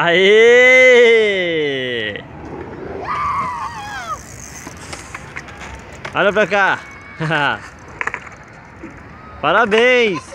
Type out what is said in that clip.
Aê! Olha pra cá. Parabéns!